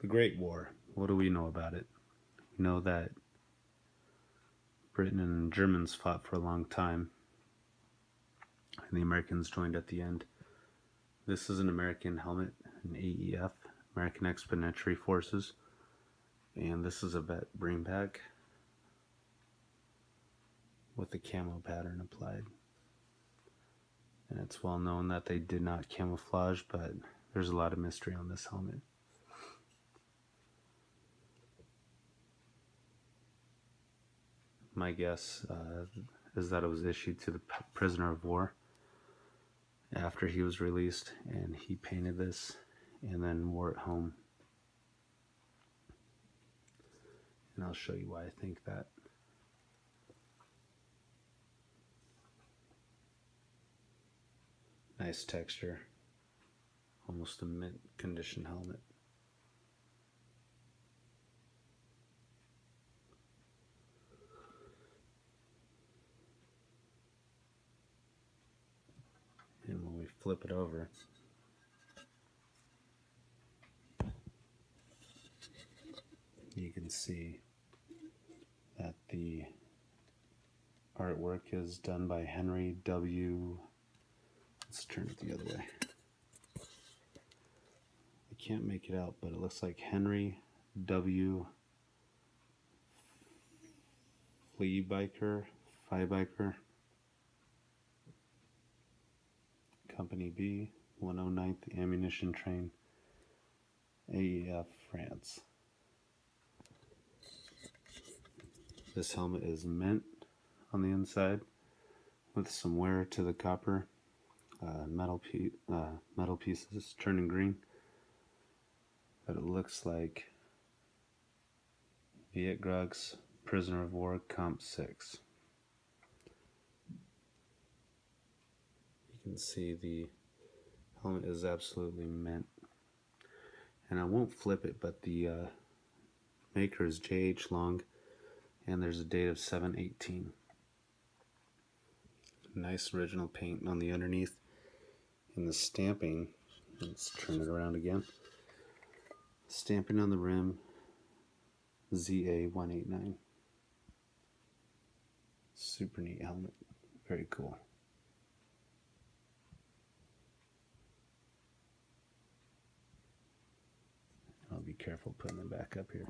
The Great War. What do we know about it? We know that Britain and Germans fought for a long time, and the Americans joined at the end. This is an American helmet, an AEF, American Expeditionary Forces, and this is a vet pack with the camo pattern applied. And it's well known that they did not camouflage, but there's a lot of mystery on this helmet. My guess uh, is that it was issued to the prisoner of war after he was released, and he painted this and then wore it home. And I'll show you why I think that. Nice texture. Almost a mint condition helmet. And when we flip it over, you can see that the artwork is done by Henry W. Let's turn it the other way. I can't make it out, but it looks like Henry W. Flea Biker, Fly Biker, Company B, 109th Ammunition Train, AEF, France. This helmet is mint on the inside with some wear to the copper uh, metal, uh, metal pieces turning green. But it looks like Viet Grug's Prisoner of War Comp 6. Can see the helmet is absolutely mint. And I won't flip it, but the uh, maker is J.H. Long, and there's a date of 718. Nice original paint on the underneath and the stamping, let's turn it around again. Stamping on the rim, ZA189. Super neat helmet, very cool. I'll be careful putting them back up here.